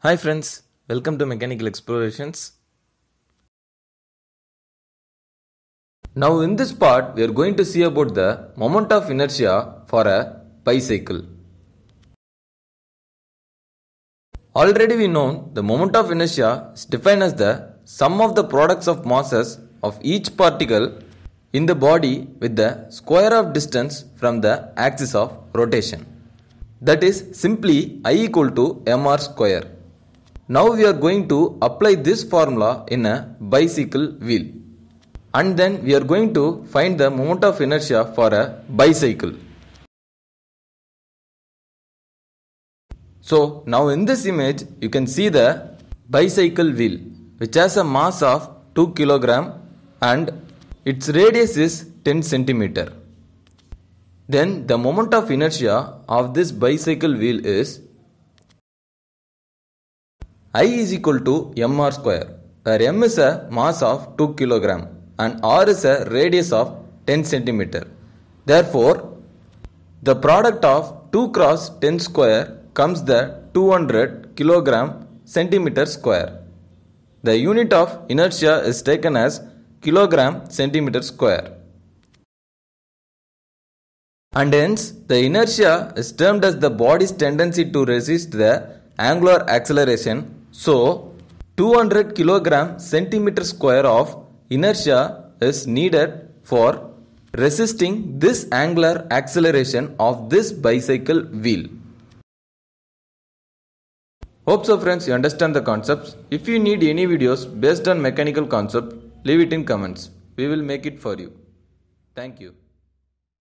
Hi friends, welcome to Mechanical Explorations. Now in this part we are going to see about the moment of inertia for a bicycle. Already we know the moment of inertia is defined as the sum of the products of masses of each particle in the body with the square of distance from the axis of rotation. That is simply I equal to mr square. Now we are going to apply this formula in a bicycle wheel. And then we are going to find the moment of inertia for a bicycle. So now in this image you can see the bicycle wheel which has a mass of 2 kg and its radius is 10 centimeter. Then the moment of inertia of this bicycle wheel is I is equal to mr square where m is a mass of 2 kg and r is a radius of 10 centimeter. Therefore, the product of 2 cross 10 square comes the 200 kilogram centimeter square. The unit of inertia is taken as kilogram centimeter square. And hence, the inertia is termed as the body's tendency to resist the angular acceleration. So, 200 kilogram centimeter square of inertia is needed for resisting this angular acceleration of this bicycle wheel. Hope so friends you understand the concepts. If you need any videos based on mechanical concept, leave it in comments. We will make it for you. Thank you.